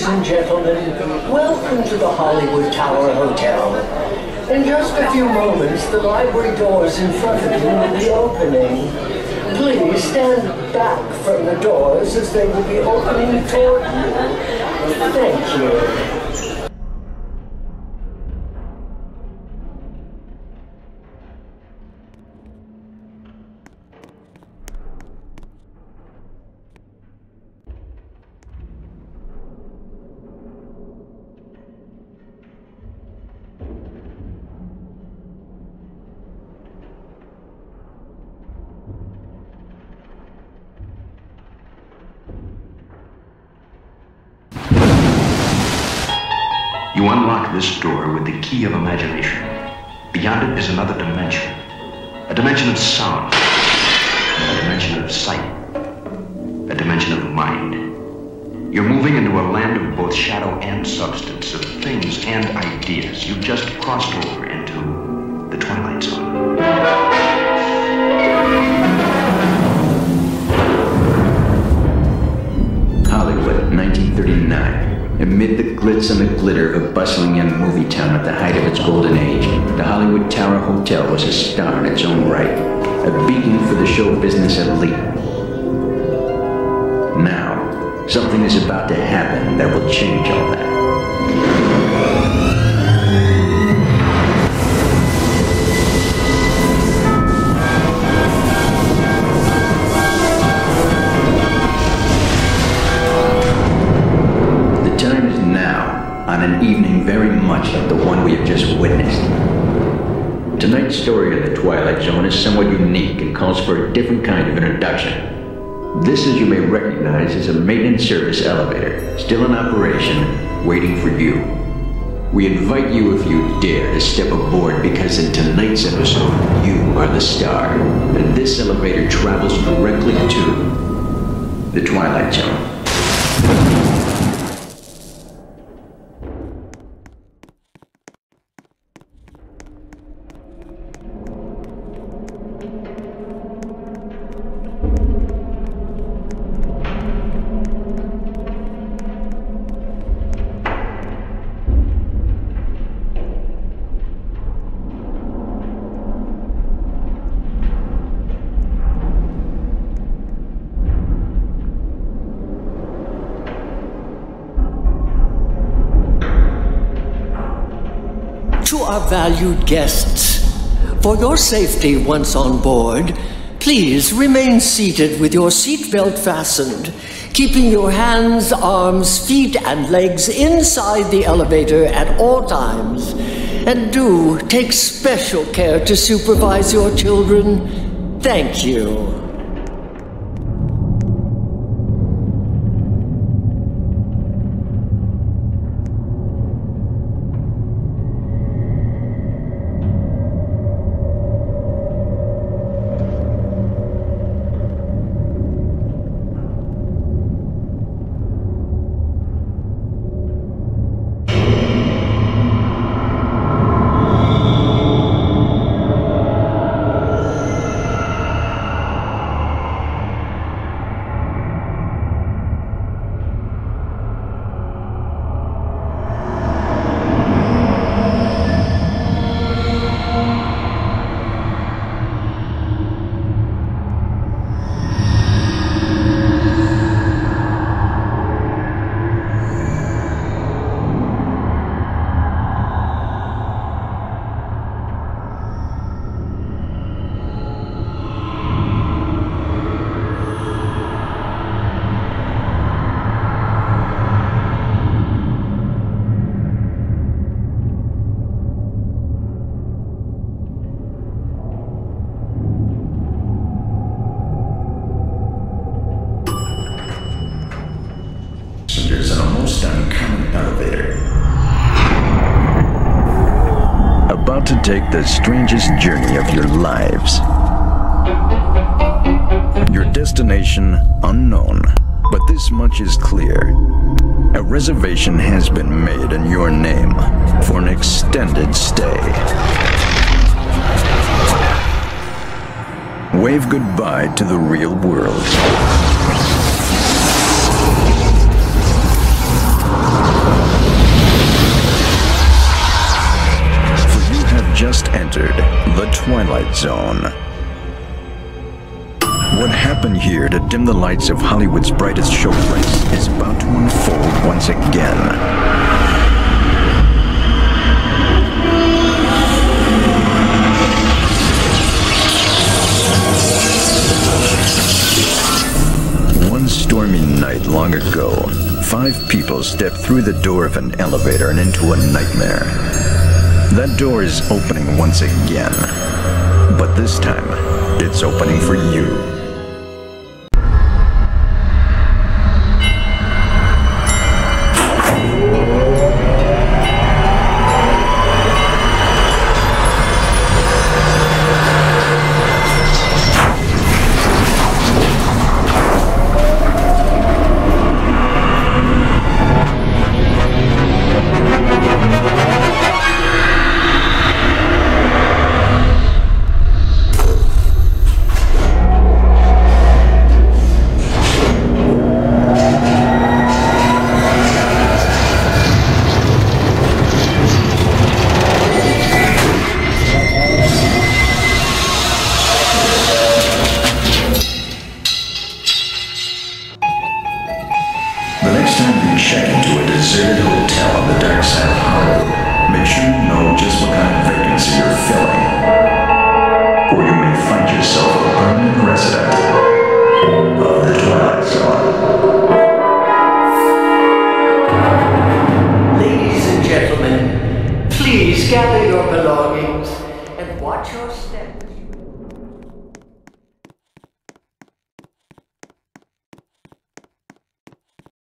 Ladies and gentlemen, welcome to the Hollywood Tower Hotel. In just a few moments, the library doors in front of you will be opening. Please stand back from the doors as they will be opening toward you. Thank you. You unlock this door with the key of imagination. Beyond it is another dimension. A dimension of sound. A dimension of sight. A dimension of mind. You're moving into a land of both shadow and substance, of things and ideas. You've just crossed over glitz and the glitter of a bustling young movie town at the height of its golden age, the Hollywood Tower Hotel was a star in its own right, a beacon for the show business elite. Now, something is about to happen that will change all that. Just witnessed. Tonight's story of the Twilight Zone is somewhat unique and calls for a different kind of introduction. This, as you may recognize, is a maintenance service elevator, still in operation, waiting for you. We invite you, if you dare, to step aboard because in tonight's episode, you are the star, and this elevator travels directly to the Twilight Zone. Our valued guests, for your safety once on board, please remain seated with your seatbelt fastened, keeping your hands, arms, feet, and legs inside the elevator at all times. And do take special care to supervise your children. Thank you. On a most uncommon elevator. About to take the strangest journey of your lives. Your destination unknown, but this much is clear. A reservation has been made in your name for an extended stay. Wave goodbye to the real world. Just entered the Twilight Zone. What happened here to dim the lights of Hollywood's brightest showplace is about to unfold once again. One stormy night long ago, five people stepped through the door of an elevator and into a nightmare. That door is opening once again, but this time it's opening for you. Gentlemen, please gather